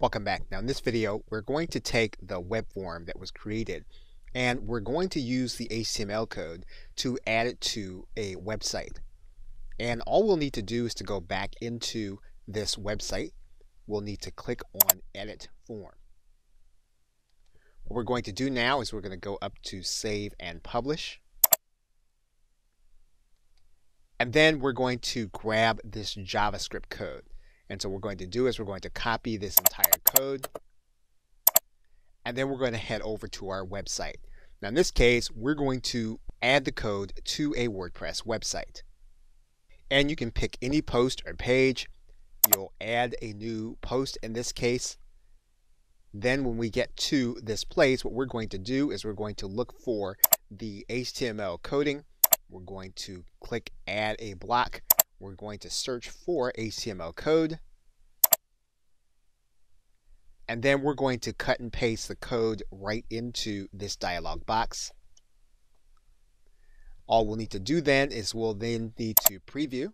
Welcome back. Now in this video, we're going to take the web form that was created and we're going to use the HTML code to add it to a website. And all we'll need to do is to go back into this website. We'll need to click on Edit Form. What we're going to do now is we're going to go up to Save and Publish. And then we're going to grab this JavaScript code. And so what we're going to do is we're going to copy this entire code and then we're going to head over to our website. Now in this case, we're going to add the code to a WordPress website. And you can pick any post or page. You'll add a new post in this case. Then when we get to this place, what we're going to do is we're going to look for the HTML coding. We're going to click add a block we're going to search for HTML code. And then we're going to cut and paste the code right into this dialog box. All we'll need to do then is we'll then need to preview.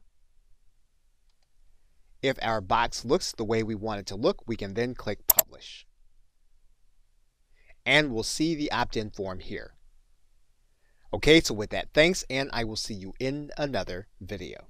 If our box looks the way we want it to look, we can then click Publish. And we'll see the opt-in form here. Okay, so with that, thanks, and I will see you in another video.